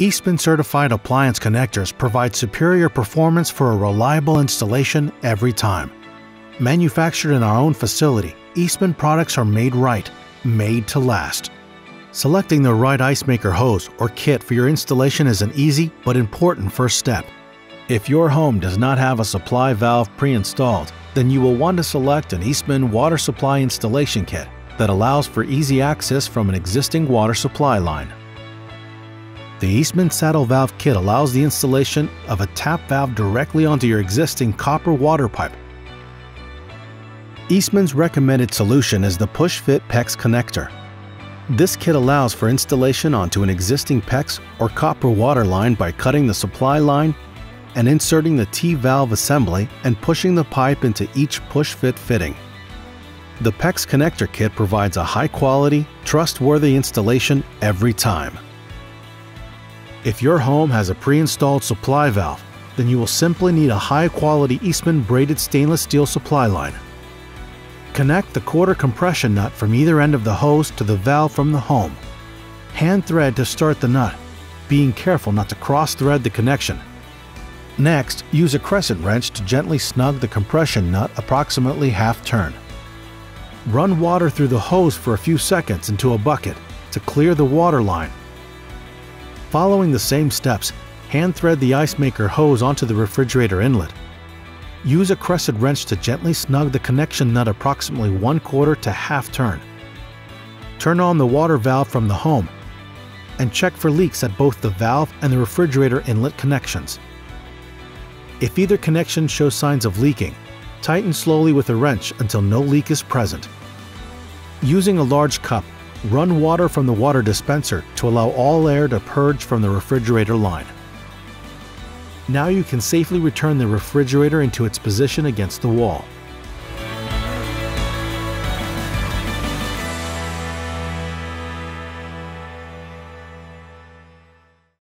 Eastman certified appliance connectors provide superior performance for a reliable installation every time. Manufactured in our own facility, Eastman products are made right, made to last. Selecting the right ice maker hose or kit for your installation is an easy but important first step. If your home does not have a supply valve pre-installed, then you will want to select an Eastman water supply installation kit that allows for easy access from an existing water supply line. The Eastman Saddle Valve Kit allows the installation of a tap valve directly onto your existing copper water pipe. Eastman's recommended solution is the push-fit PEX connector. This kit allows for installation onto an existing PEX or copper water line by cutting the supply line and inserting the T-valve assembly and pushing the pipe into each push-fit fitting. The PEX connector kit provides a high-quality, trustworthy installation every time. If your home has a pre-installed supply valve, then you will simply need a high-quality Eastman braided stainless steel supply line. Connect the quarter compression nut from either end of the hose to the valve from the home. Hand thread to start the nut, being careful not to cross-thread the connection. Next, use a crescent wrench to gently snug the compression nut approximately half turn. Run water through the hose for a few seconds into a bucket to clear the water line Following the same steps, hand thread the ice maker hose onto the refrigerator inlet. Use a crescent wrench to gently snug the connection nut approximately one quarter to half turn. Turn on the water valve from the home and check for leaks at both the valve and the refrigerator inlet connections. If either connection shows signs of leaking, tighten slowly with a wrench until no leak is present. Using a large cup, Run water from the water dispenser to allow all air to purge from the refrigerator line. Now you can safely return the refrigerator into its position against the wall.